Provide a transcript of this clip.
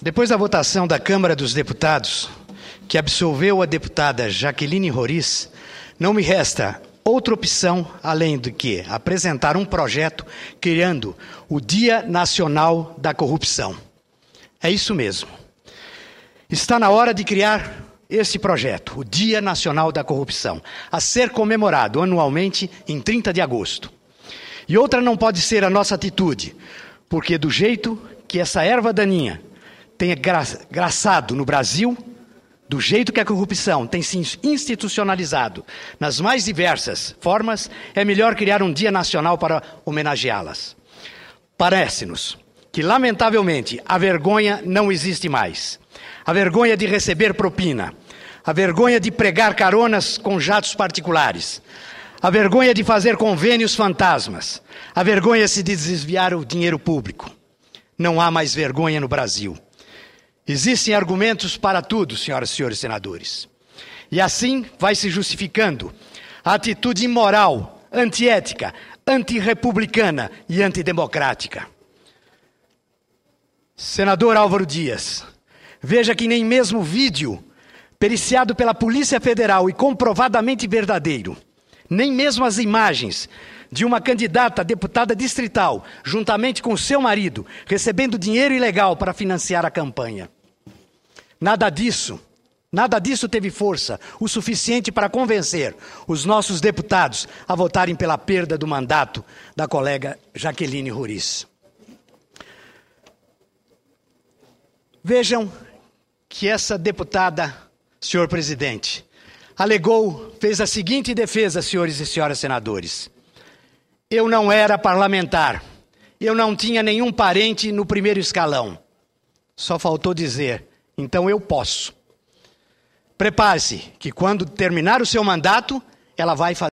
Depois da votação da Câmara dos Deputados, que absolveu a deputada Jaqueline Roriz, não me resta outra opção além do que apresentar um projeto criando o Dia Nacional da Corrupção. É isso mesmo. Está na hora de criar esse projeto, o Dia Nacional da Corrupção, a ser comemorado anualmente em 30 de agosto. E outra não pode ser a nossa atitude, porque do jeito que essa erva daninha tem gra graçado no Brasil, do jeito que a corrupção tem se institucionalizado nas mais diversas formas, é melhor criar um dia nacional para homenageá-las. Parece-nos que, lamentavelmente, a vergonha não existe mais. A vergonha de receber propina, a vergonha de pregar caronas com jatos particulares, a vergonha de fazer convênios fantasmas, a vergonha de desviar o dinheiro público. Não há mais vergonha no Brasil. Existem argumentos para tudo, senhoras e senhores senadores. E assim vai se justificando a atitude imoral, antiética, antirrepublicana e antidemocrática. Senador Álvaro Dias, veja que nem mesmo vídeo periciado pela Polícia Federal e comprovadamente verdadeiro, nem mesmo as imagens de uma candidata a deputada distrital, juntamente com seu marido, recebendo dinheiro ilegal para financiar a campanha. Nada disso, nada disso teve força o suficiente para convencer os nossos deputados a votarem pela perda do mandato da colega Jaqueline Ruiz. Vejam que essa deputada, senhor presidente, alegou, fez a seguinte defesa, senhores e senhoras senadores. Eu não era parlamentar, eu não tinha nenhum parente no primeiro escalão. Só faltou dizer, então eu posso. Prepare-se, que quando terminar o seu mandato, ela vai fazer.